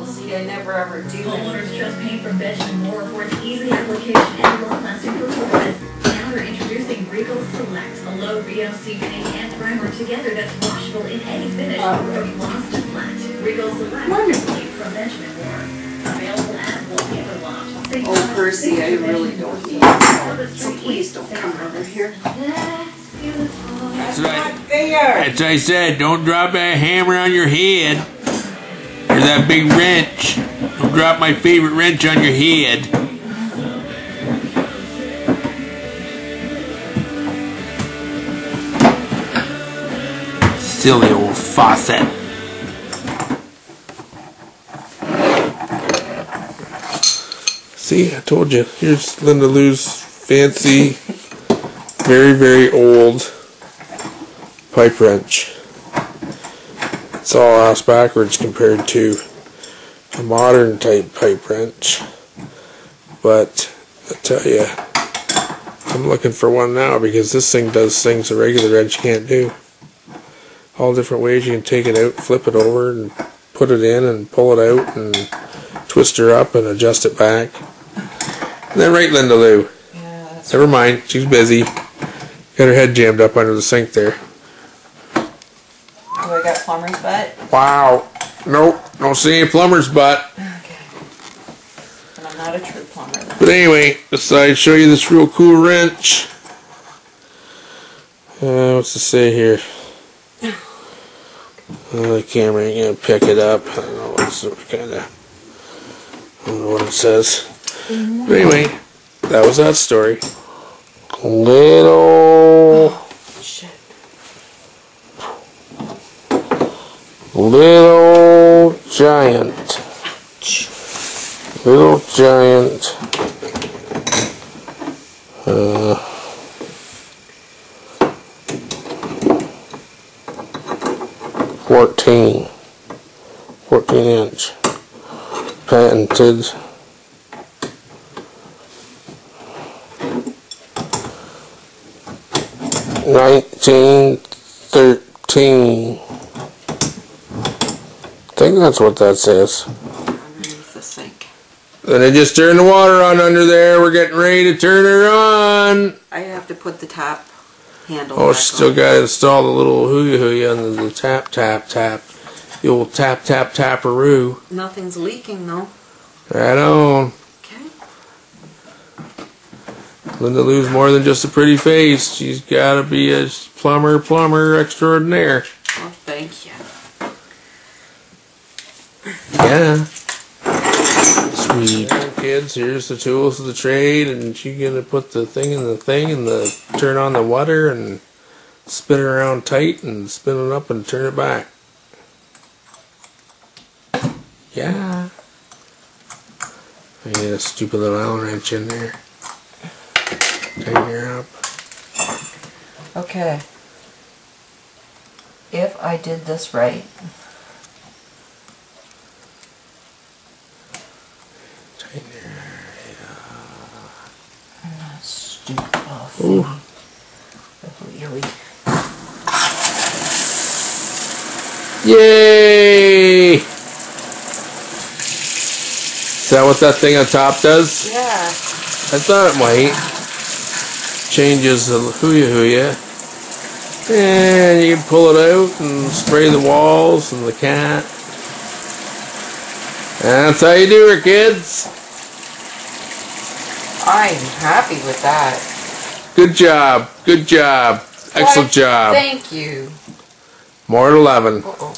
We'll see, I never ever do Homeowners. Trust Paint from Benjamin Moore for its easy application and long-lasting performance. Now they're introducing Regal Select, a low VOC paint and primer together that's washable in any finish Oh. from gloss to flat. Regal Select Wonderful. paint from Benjamin Moore. Available at Wallpaper Loft. Oh, Percy, I really don't need Follow the So please don't come over here. Let's feel the. That's right. There. As I said, don't drop that hammer on your head. Or that big wrench. I'll drop my favorite wrench on your head. Silly old faucet. See, I told you. Here's Linda Lou's fancy, very, very old pipe wrench. It's all ass backwards compared to a modern type pipe wrench. But I tell you, I'm looking for one now because this thing does things a regular wrench can't do. All different ways you can take it out, flip it over, and put it in, and pull it out, and twist her up and adjust it back. Isn't that right, Linda Lou? Yeah, Never mind, she's busy. Got her head jammed up under the sink there. Do I got plumber's butt? Wow. Nope, don't see any plumber's butt. Okay. And I'm not a true plumber then. But anyway, decided to show you this real cool wrench. Uh, what's to say here? Uh, the camera ain't gonna pick it up. I don't know what's kind of. I don't know what it says. But anyway, that was that story. Little, little giant, little giant. Uh, fourteen, fourteen inch, patented. Nineteen thirteen. I think that's what that says. Underneath the sink. Then they just turned the water on under there. We're getting ready to turn her on. I have to put the top handle Oh, back still on. got to install the little hooey hooey on the, the tap tap tap. The old tap tap tapperoo. Nothing's leaking though. Right on. Okay. Linda Lou's more than just a pretty face. She's got to be a plumber, plumber extraordinaire. Well, thank you. Yeah. Sweet. Kids, here's the tools of the trade, and she's gonna put the thing in the thing and the turn on the water and spin it around tight and spin it up and turn it back. Yeah. I get a stupid little Allen wrench in there. Tighten her up. Okay. If I did this right, Tighten her. Stupid thing. Really. Yay! Is that what that thing on top does? Yeah. I thought it might. Changes the hooya hooya. And you can pull it out and spray the walls and the cat. That's how you do it, kids. I'm happy with that. Good job. Good job. Excellent Why, job. Thank you. More at 11. Uh-oh.